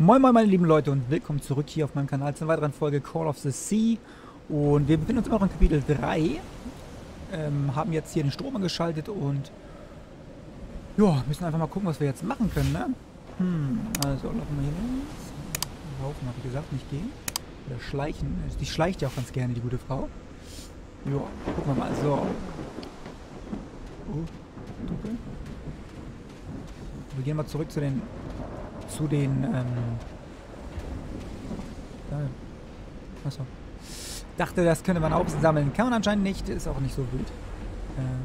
Moin moin meine lieben Leute und willkommen zurück hier auf meinem Kanal zu einer weiteren Folge Call of the Sea. Und wir befinden uns immer noch in Kapitel 3. Ähm, haben jetzt hier den Strom angeschaltet und ja, müssen einfach mal gucken, was wir jetzt machen können, ne? Hm, also laufen wir hier links. Laufen, habe ich gesagt, nicht gehen. Oder schleichen. Die schleicht ja auch ganz gerne, die gute Frau. Ja, gucken wir mal. So. Oh, dunkel. Wir gehen mal zurück zu den zu den, ähm... Achso. Dachte, das könnte man auch sammeln. Kann man anscheinend nicht. Ist auch nicht so wild. Ähm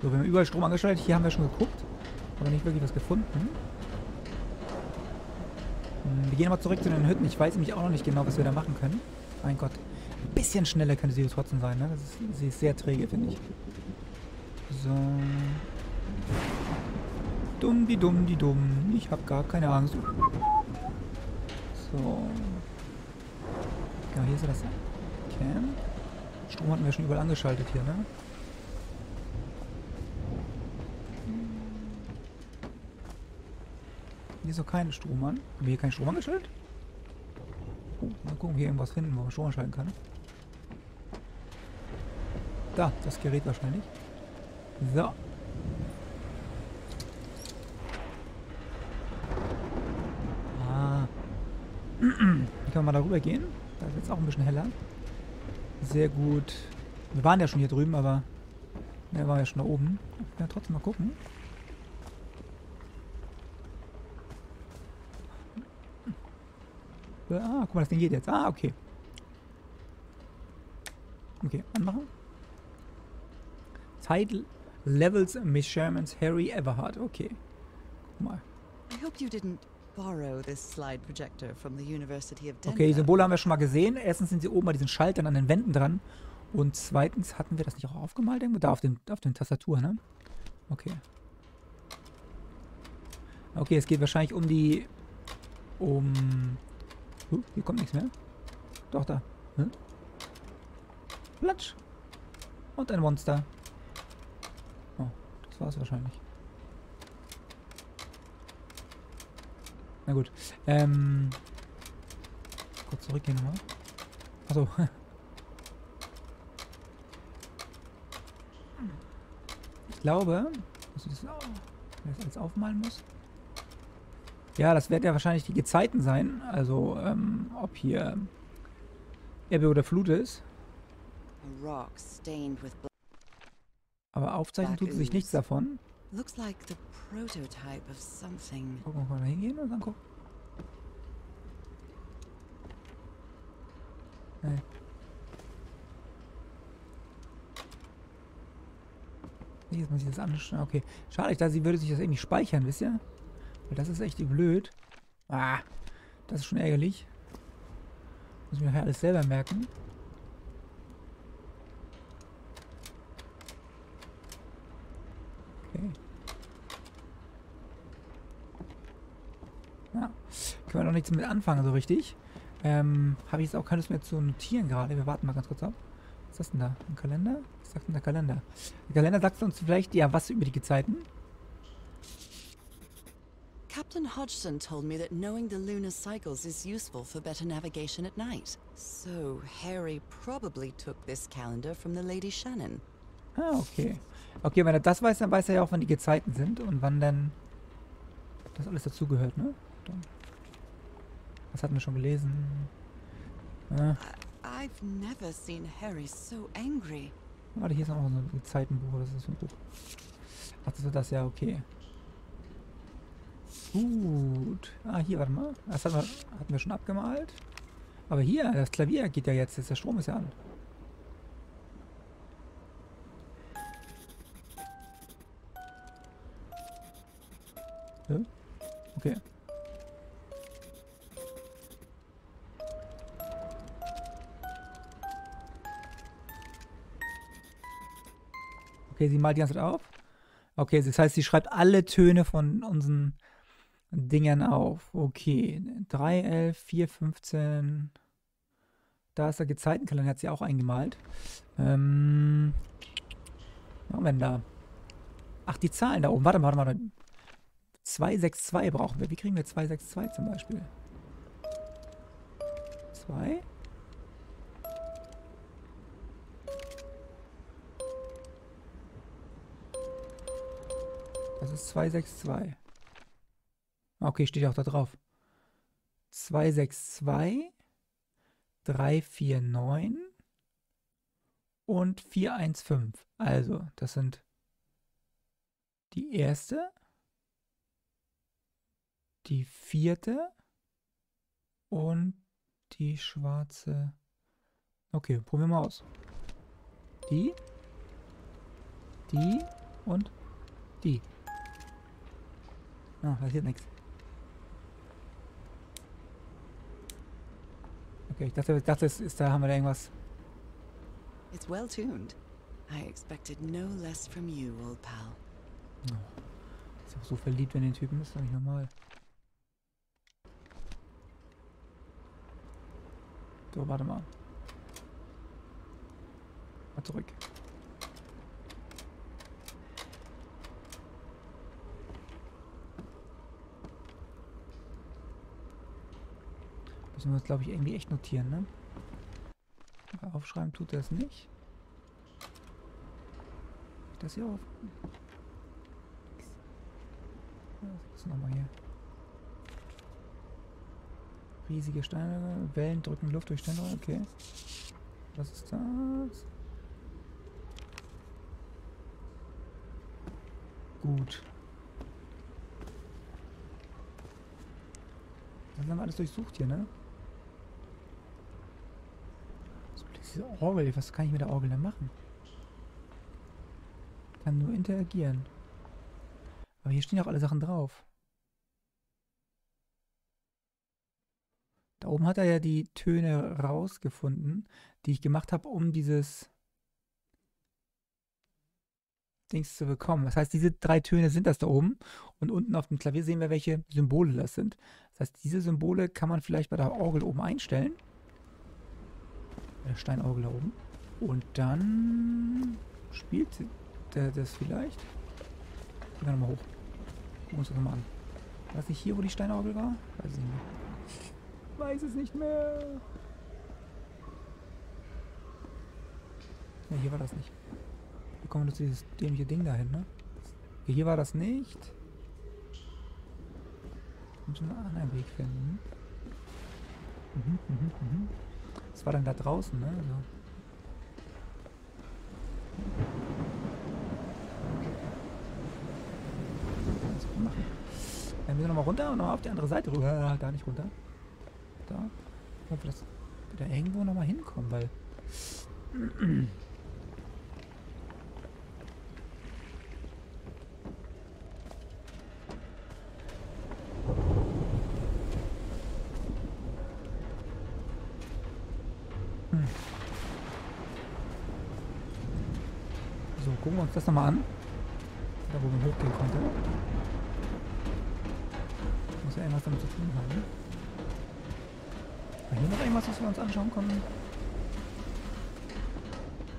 so, wir haben überall Strom angeschaltet. Hier haben wir schon geguckt. Aber nicht wirklich was gefunden. Hm, wir gehen mal zurück zu den Hütten. Ich weiß nämlich auch noch nicht genau, was wir da machen können. Mein Gott. Ein bisschen schneller könnte sie trotzdem sein, ne? Ist, sie ist sehr träge, finde ich. So. Dumm, die dumm, die dumm. Ich habe gar keine Angst. So. Ja, hier ist das Camp. Strom hatten wir schon überall angeschaltet hier, ne? Hier ist noch kein Strom an. Haben wir hier keinen Strom angeschaltet? Oh, mal gucken, hier irgendwas finden, wo man Strom anschalten kann. Da, das Gerät wahrscheinlich. So. Hier können wir mal darüber gehen. Da ist jetzt auch ein bisschen heller. Sehr gut. Wir waren ja schon hier drüben, aber er war ja schon da oben. Kann trotzdem mal gucken. Ah, guck mal, das Ding geht jetzt. Ah, okay. Okay, anmachen. Title Levels Measurements Harry Everhard. Okay. Guck mal. I hope you didn't Okay, die Symbole haben wir schon mal gesehen. Erstens sind sie oben bei diesen Schaltern an den Wänden dran. Und zweitens hatten wir das nicht auch aufgemalt irgendwo? Da auf den, auf den Tastatur, ne? Okay. Okay, es geht wahrscheinlich um die... Um... Uh, hier kommt nichts mehr. Doch, da. Hm? Platsch. Und ein Monster. Oh, das war's wahrscheinlich. Na gut. Ähm. Kurz zurückgehen nochmal. Achso. Ich glaube, dass ich das, alles aufmalen muss. Ja, das wird ja wahrscheinlich die Gezeiten sein. Also, ähm, ob hier Ebbe oder Flut ist. Aber aufzeichnen tut sich nichts davon. Looks like the prototype of something. Gucken wir mal hingehen und dann gucken. Nee. Jetzt muss ich das anschauen. Okay. Schade, ich dachte, sie würde sich das irgendwie speichern, wisst ihr? Weil das ist echt blöd. Ah, das ist schon ärgerlich. Muss ich mir nachher alles selber merken. Okay. Ja. Können wir noch nichts mit anfangen, so richtig. Ähm, habe ich jetzt auch keine Lust mehr zu notieren gerade. Wir warten mal ganz kurz ab. Was ist das denn da? Ein Kalender? Was sagt denn der Kalender? Der Kalender sagt uns vielleicht ja was über die Gezeiten. Captain Hodgson told me that knowing the lunar cycles is useful for better navigation at night. So Harry probably took this calendar from the Lady Shannon. Ah, okay. Okay, wenn er das weiß, dann weiß er ja auch, wann die Gezeiten sind und wann dann das alles dazugehört, ne? Dann. Das hatten wir schon gelesen. Ja. I've never seen Harry so angry. Warte, hier ist noch so ein Gezeitenbuch. Das ist so ein Buch. Ach, das ist das ja, okay. Gut. Ah, hier, warte mal. Das hatten wir, hatten wir schon abgemalt. Aber hier, das Klavier geht ja jetzt. Der Strom ist ja an. Okay. Okay, sie malt die ganze Zeit auf. Okay, das heißt, sie schreibt alle Töne von unseren Dingern auf. Okay, 3, 11, 4, 15. Da ist der Gezeitenkalender, hat sie auch eingemalt. Ähm, was haben wir denn da? Ach, die Zahlen da oben. Warte, warte, warte. 262 brauchen wir. Wie kriegen wir 262 zum Beispiel? 2. Das ist 262. Okay, steht auch da drauf. 262, 349 und 415. Also, das sind die erste, die vierte und die schwarze. Okay, probieren wir mal aus. Die, die und die. Ah, passiert nichts. Okay, ich dachte, ich dachte es ist, da haben wir da irgendwas. It's well tuned. I expected no less from you, old pal. Oh, ist auch so verliebt in den Typen, ist doch nicht normal. So, warte mal. Mal zurück. Müssen wir uns, glaube ich, irgendwie echt notieren, ne? Aufschreiben tut das nicht. Das hier auf. Was ist nochmal hier? Riesige Steine, Wellen drücken Luft durch Steine, okay. Was ist das? Gut. Das haben wir alles durchsucht hier, ne? Diese Orgel, was kann ich mit der Orgel denn machen? Kann nur interagieren. Aber hier stehen auch alle Sachen drauf. Da oben hat er ja die Töne rausgefunden, die ich gemacht habe, um dieses Dings zu bekommen. Das heißt, diese drei Töne sind das da oben. Und unten auf dem Klavier sehen wir, welche Symbole das sind. Das heißt, diese Symbole kann man vielleicht bei der Orgel oben einstellen. Der Steinauge da oben. Und dann spielt der das vielleicht. Wir nochmal hoch. Gucken wir uns das nochmal an. War das nicht hier, wo die Steinauge war? Weiß ich nicht mehr. Weiß es nicht mehr. Ja, hier war das nicht. Wie kommen wir zu dieses dämliche Ding dahin, ne? Okay, hier war das nicht. Wir müssen einen anderen Weg finden. Mhm, mhm, mhm. Das war dann da draußen, ne? Also. Machen? Dann müssen wir nochmal runter und nochmal auf die andere Seite rüber. Da nicht runter. Da. Ich hoffe, dass wir da irgendwo nochmal hinkommen, weil. Gucken wir uns das nochmal an. Da wo man hochgehen konnte. Muss ja irgendwas damit zu tun haben. War hier noch irgendwas, was wir uns anschauen konnten?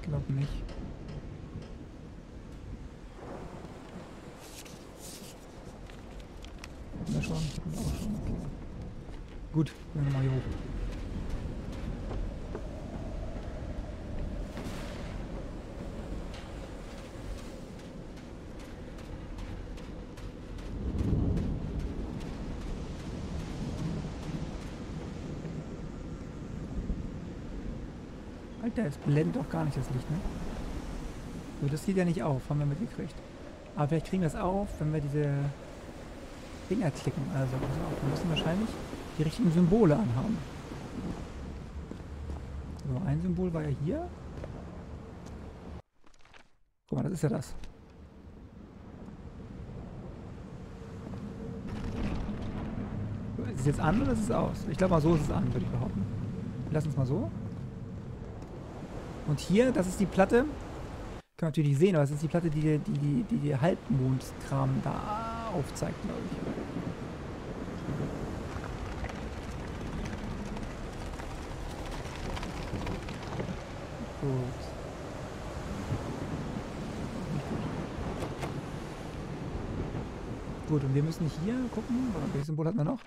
Ich glaube nicht. Ja schon, auch schon, okay. Gut, gehen wir nochmal hier hoch. Alter, es blendet doch gar nicht das Licht, ne? So, das sieht ja nicht auf, haben wir mitgekriegt. Aber vielleicht kriegen wir es auf, wenn wir diese Dinger klicken. Also, also wir müssen wahrscheinlich die richtigen Symbole anhaben. So, ein Symbol war ja hier. Guck mal, das ist ja das. Ist es jetzt an oder ist es aus? Ich glaube mal, so ist es an, würde ich behaupten. Lass uns mal so. Und hier, das ist die Platte. Kann man natürlich sehen, aber das ist die Platte, die die, die, die, die Halbmondskram da aufzeigt, glaube ich. Gut. Gut, und wir müssen hier gucken. Welches Symbol hat man noch?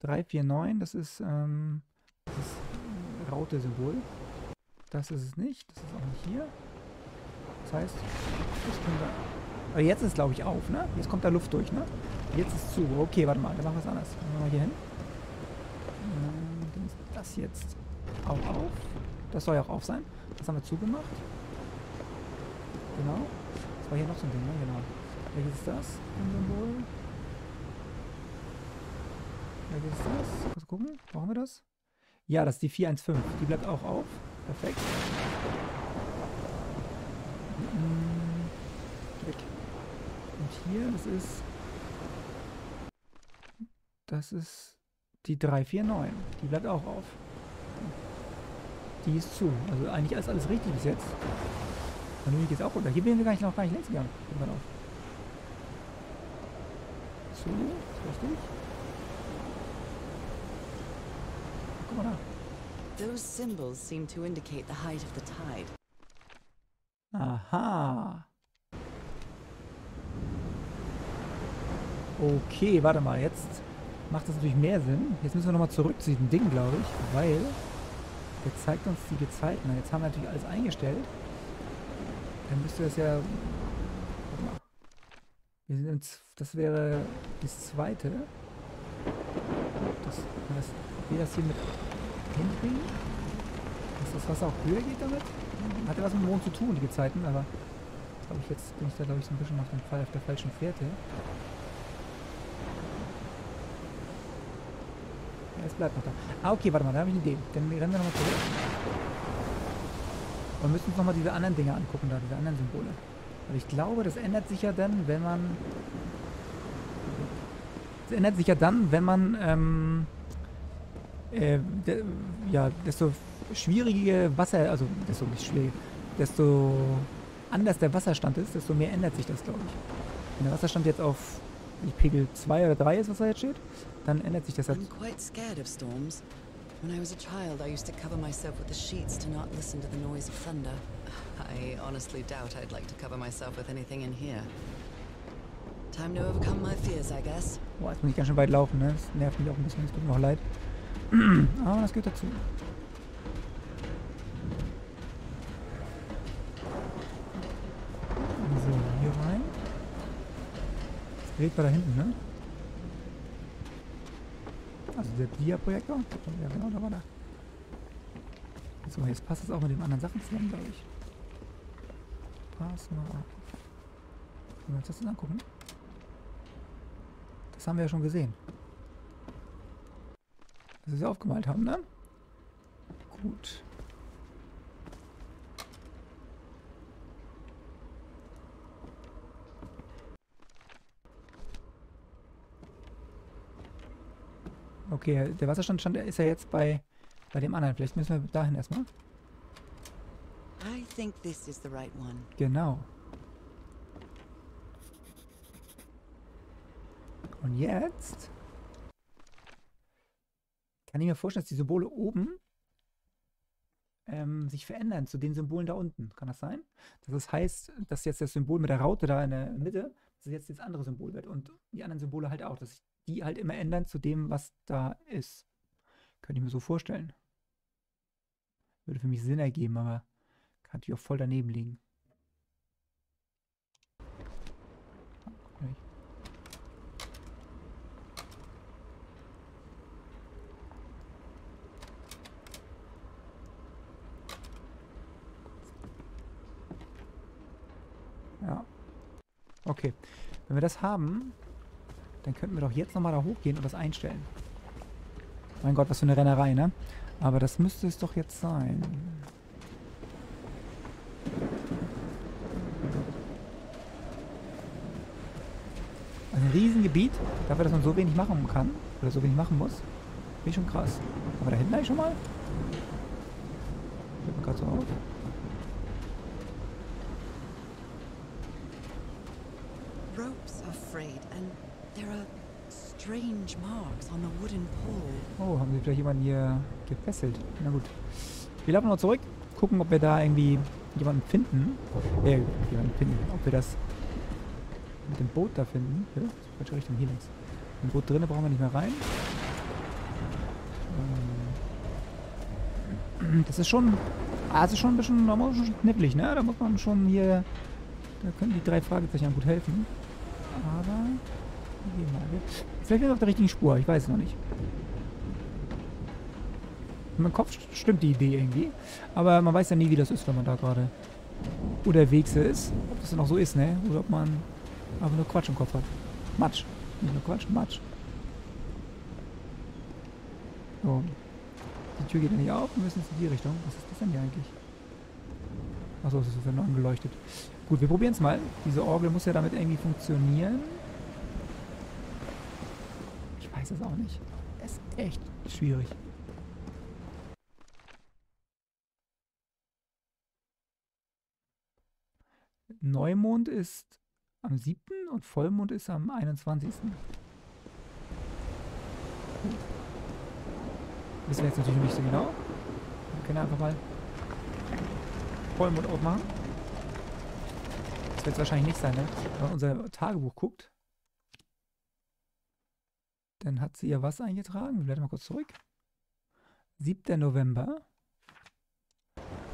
349, das ist ähm, das Raute-Symbol. Das ist es nicht. Das ist auch nicht hier. Das heißt, das können wir... Aber jetzt ist es, glaube ich, auf, ne? Jetzt kommt da Luft durch, ne? Jetzt ist es zu. Okay, warte mal, dann machen wir es anders. Gehen wir mal hier hin. Dann ist das jetzt auch auf. Das soll ja auch auf sein. Das haben wir zugemacht. Genau. Das war hier noch so ein Ding, ne? Genau. Welches ist das? Ein Symbol. Welches ist das? Kurz gucken. Brauchen wir das? Ja, das ist die 415. Die bleibt auch auf. Perfekt. Weg. Und hier, das ist... Das ist die 349. Die bleibt auch auf. Die ist zu. Also eigentlich alles, alles richtig bis jetzt. Und hier geht es auch runter. Hier bin wir gar nicht, noch gar nicht längs gegangen. Irgendwann auf. Zu. Ist richtig. Guck mal da. Those symbols seem to indicate the height of the tide. Aha. Okay, warte mal, jetzt macht das natürlich mehr Sinn. Jetzt müssen wir nochmal zurück zu diesem Ding, glaube ich, weil der zeigt uns die Gezeiten. Jetzt haben wir natürlich alles eingestellt. Dann müsste das ja... Wir sind ins, das wäre das zweite. Das, das, wie das hier mit hinkriegen? Dass das Wasser auch höher geht damit? Hat ja was mit dem Mond zu tun, die Gezeiten, aber glaube ich, jetzt bin ich da glaube ich so ein bisschen auf, dem Fall, auf der falschen Fährte. Ja, es bleibt noch da. Ah, okay, warte mal, da habe ich eine Idee. Dann rennen wir nochmal zurück. Und müssen uns nochmal diese anderen Dinge angucken, da, diese anderen Symbole. Aber ich glaube, das ändert sich ja dann, wenn man... Das ändert sich ja dann, wenn man, ähm, äh, de, ja, desto schwierige Wasser, also desto nicht schwierig, desto anders der Wasserstand ist, desto mehr ändert sich das, glaube ich. Wenn der Wasserstand jetzt auf Pegel 2 oder 3 ist, was da jetzt steht, dann ändert sich das halt. I'm quite scared of storms. When I was a child, I used to cover myself with the sheets to not listen to the noise of thunder. I honestly doubt I'd like to cover myself with anything in here. Time to overcome my fears, I guess. Boah, jetzt muss ich ganz schön weit laufen, ne? Das nervt mich auch ein bisschen, es tut mir auch leid. Aber das gehört dazu. So, hier rein. Das Gerät war da hinten, ne? Also der Dia-Projektor? Ja genau, da war da. So, jetzt passt es auch mit den anderen Sachen zusammen, glaube ich. Pass mal auf. Wollen wir uns das jetzt angucken? Das haben wir ja schon gesehen. Dass wir sie aufgemalt haben, ne? Gut. Okay, der Wasserstand stand, ist ja jetzt bei, bei dem anderen. Vielleicht müssen wir dahin erstmal. I think this is the right one. Genau. Und jetzt kann ich mir vorstellen, dass die Symbole oben ähm, sich verändern zu den Symbolen da unten. Kann das sein? Das heißt, dass jetzt das Symbol mit der Raute da in der Mitte, dass es jetzt das andere Symbol wird und die anderen Symbole halt auch, dass sich die halt immer ändern zu dem, was da ist. Könnte ich mir so vorstellen. Würde für mich Sinn ergeben, aber kann natürlich auch voll daneben liegen. Ja. Okay. Wenn wir das haben, dann könnten wir doch jetzt nochmal da hochgehen und das einstellen. Mein Gott, was für eine Rennerei, ne? Aber das müsste es doch jetzt sein. ein Riesengebiet, dafür, dass man so wenig machen kann, oder so wenig machen muss. Finde ich schon krass. Aber da hinten eigentlich schon mal? Fällt mir gerade so auf. Ropes are and there are strange marks on the wooden pole. Oh, haben sie vielleicht jemanden hier gefesselt. Na gut. Wir laufen noch zurück, gucken, ob wir da irgendwie jemanden finden. Äh, jemanden finden. Ob wir das mit dem Boot da finden. Ja, falsche Richtung, hier links. Den Rot drinnen brauchen wir nicht mehr rein. Ähm, das ist schon, ist schon ein bisschen, da muss schon knifflig, ne? Da muss man schon hier, da können die drei Fragezeichen gut helfen. Aber, vielleicht sind wir auf der richtigen Spur, ich weiß es noch nicht. In meinem Kopf stimmt die Idee irgendwie. Aber man weiß ja nie, wie das ist, wenn man da gerade unterwegs ist. Ob das dann auch so ist, ne? Oder ob man einfach nur Quatsch im Kopf hat. Matsch. Nicht nur Quatsch, Matsch. So. Die Tür geht ja nicht auf. Wir müssen jetzt in die Richtung. Was ist das denn hier eigentlich? Achso, es ist so nur angeleuchtet. Gut, wir probieren es mal. Diese Orgel muss ja damit irgendwie funktionieren. Ich weiß es auch nicht. Es ist echt schwierig. Neumond ist am 7. und Vollmond ist am 21. Wissen wir jetzt natürlich nicht so genau. Wir können einfach mal Vollmond aufmachen. Wird es wahrscheinlich nicht sein, ne? Wenn man unser Tagebuch guckt, dann hat sie ja was eingetragen. Wir bleiben mal kurz zurück. 7. November.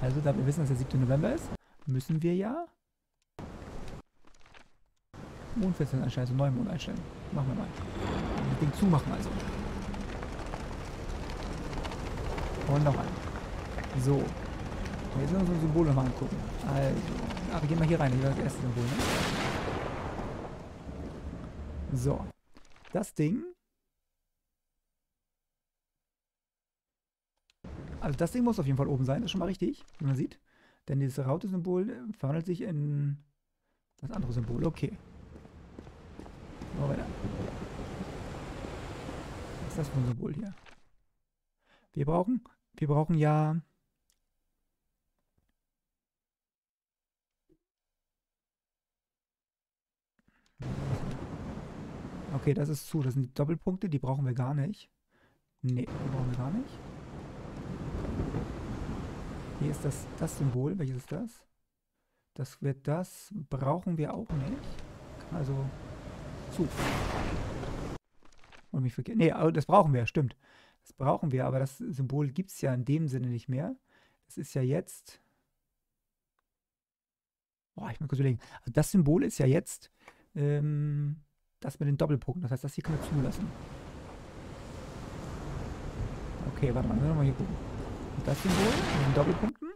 Also, da wir wissen, dass der 7. November ist, müssen wir ja Mondfinsternis einstellen, also Neumond einstellen. Machen wir mal. Das Ding zumachen also. Und noch. So. Jetzt müssen wir uns ein Symbol nochmal angucken. Also. Ah, wir gehen mal hier rein. Hier war das erste Symbol, ne? So. Das Ding. Also das Ding muss auf jeden Fall oben sein. Das ist schon mal richtig, wie man sieht. Denn dieses Raute-Symbol verwandelt sich in das andere Symbol. Okay. Mal weiter. Was ist das für ein Symbol hier? Wir brauchen, wir brauchen ja Okay, das ist zu. Das sind Doppelpunkte, die brauchen wir gar nicht. Nee, die brauchen wir gar nicht. Hier ist das, das Symbol. Welches ist das? Das wird das. Brauchen wir auch nicht. Also zu. Und mich verkehrt. Nee, das brauchen wir, stimmt. Das brauchen wir, aber das Symbol gibt es ja in dem Sinne nicht mehr. Das ist ja jetzt. Boah, ich muss kurz überlegen. Also das Symbol ist ja jetzt ähm, das mit den Doppelpunkten. Das heißt, das hier können wir zulassen. Okay, warte mal, wir mal hier gucken. Das Symbol mit den Doppelpunkten,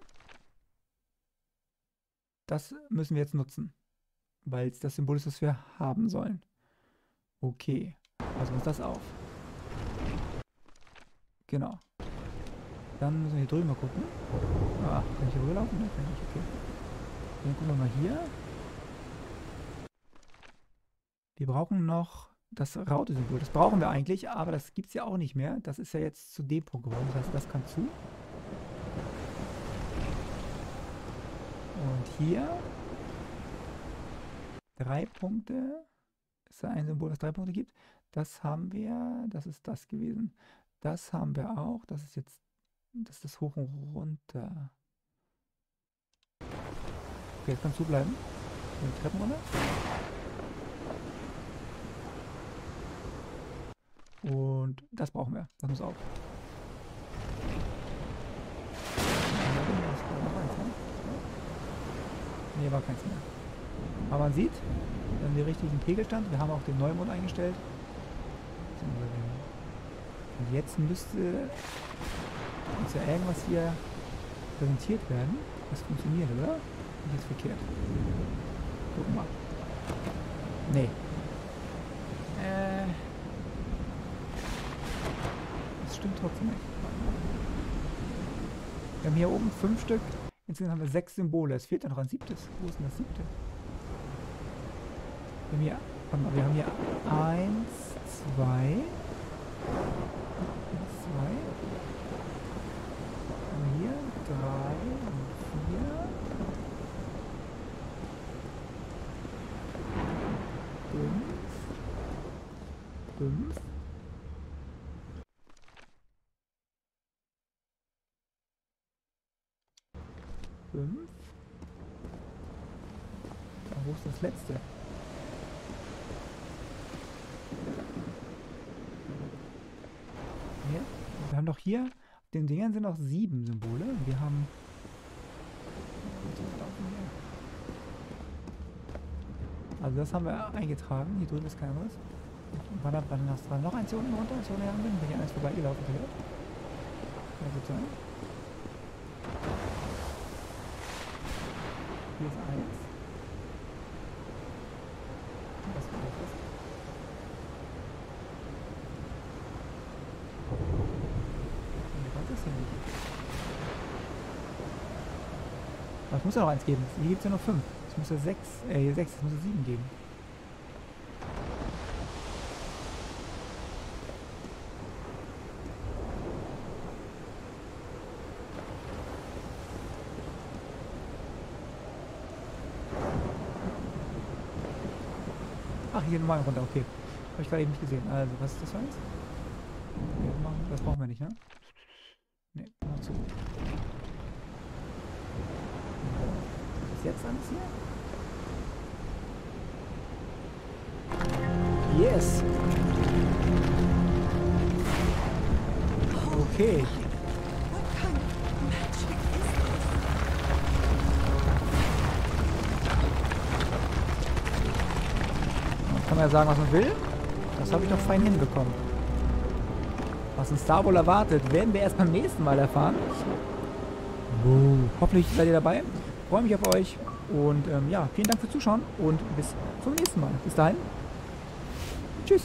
das müssen wir jetzt nutzen. Weil es das Symbol ist, das wir haben sollen. Okay. Wir uns das auf. Genau. Dann müssen wir hier drüben mal gucken. Ah, kann ich hier rüberlaufen? Ne, kann ich. Okay. Dann gucken wir mal hier. Wir brauchen noch das Raute-Symbol. Das brauchen wir eigentlich, aber das gibt es ja auch nicht mehr. Das ist ja jetzt zu dem Punkt geworden. Das heißt, das kann zu. Und hier drei Punkte ist da ein Symbol, das drei Punkte gibt. Das haben wir, das ist das gewesen. Das haben wir auch. Das ist jetzt, das ist das hoch und runter. Okay, jetzt kannst du bleiben. Die Treppen runter. Und das brauchen wir. Das muss auf. Nee, war keins mehr. Aber man sieht, wir haben den richtigen Pegelstand. Wir haben auch den Neumond eingestellt. Und jetzt müsste uns ja irgendwas hier präsentiert werden. Das funktioniert, oder? Nicht jetzt verkehrt. Guck mal. Nee. Äh. Das stimmt trotzdem nicht. Wir haben hier oben fünf Stück. Insgesamt haben wir sechs Symbole. Es fehlt ja noch ein siebtes. Wo ist denn das siebte? Wir haben hier, mal, wir haben hier eins, zwei, zwei, und hier drei und vier, fünf, fünf, fünf. Wo ist das letzte? Haben doch hier, auf den Dingern sind noch sieben Symbole. Wir haben... Also das haben wir eingetragen. Hier drüben ist kein anderes. Da dran, das dran. Noch eins hier unten runter, so näher bin. Ich eins vorbeigelaufen. Ja, gut sein. Hier ist eins. Das ist das. Nee, das ist hier nicht. Aber es ja noch eins geben. Hier gibt es ja noch fünf. Es muss ja sechs, äh, sechs, es muss ja sieben geben. Ach, hier nochmal runter, okay. Habe ich gerade eben nicht gesehen. Also, was ist das für eins? Das brauchen wir nicht? Ne, jetzt alles hier? Yes! Okay. Man kann ja sagen, was man will. Das habe ich doch fein hinbekommen. Was uns da wohl erwartet, werden wir erst beim nächsten Mal erfahren. Uh, hoffentlich seid ihr dabei. Freue mich auf euch. Und ähm, ja, vielen Dank fürs Zuschauen und bis zum nächsten Mal. Bis dahin. Tschüss.